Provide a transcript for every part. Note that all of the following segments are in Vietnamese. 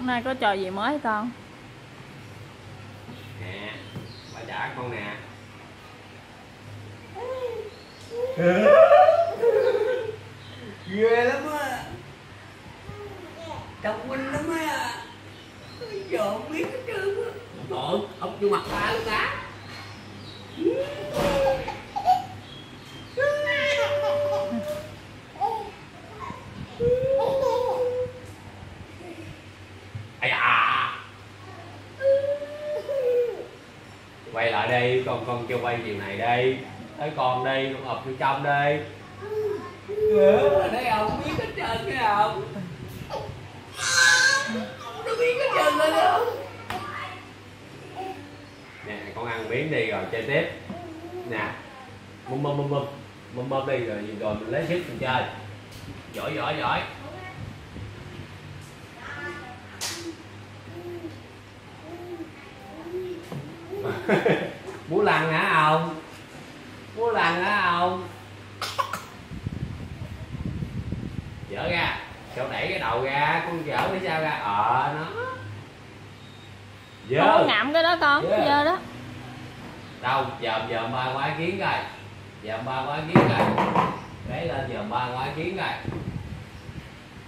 Hôm nay có trò gì mới con? nè bà trả con nè. Ghê lắm á. Thông minh lắm á. Giờ không biết hết trơn á. Trời ốc vô mặt ba luôn á quay lại đây con con kêu quay chiều này đi tới con đi con ập vô trong đi ở đây ông biết hết trơn cái không không có biết hết trơn lên đâu. Nè con ăn miếng đi rồi chơi tiếp. Nè mum mum mum mum mum mum đi rồi rồi mình lấy sức mình chơi. Giỏi giỏi giỏi muốn lăn hả ông muốn lăn hả ông dở ra cháu đẩy cái đầu ra con dở cái sao ra? Ờ nó dơ ngậm cái đó con, Yeah. dơ đó. Đâu dòm dòm ba qua kiến coi. Dòm ba qua kiến coi. Đấy lên dòm ba qua kiến coi.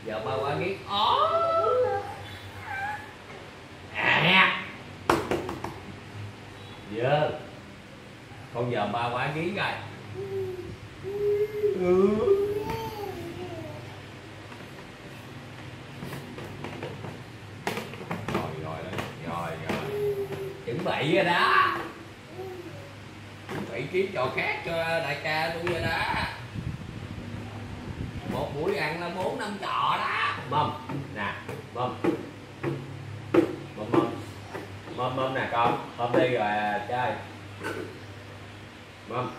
Dòm ba qua kiến. Ó dơ con giờ ba quá kiến coi. Ừ. rồi rồi đấy rồi rồi. Chuẩn bị rồi đó. Chuẩn bị kiếm trò khác cho đại ca tôi rồi đó. Một buổi ăn là bốn năm trò đó. Mâm nè mâm mâm mâm mâm nè con. Mâm đi rồi chơi. Mâm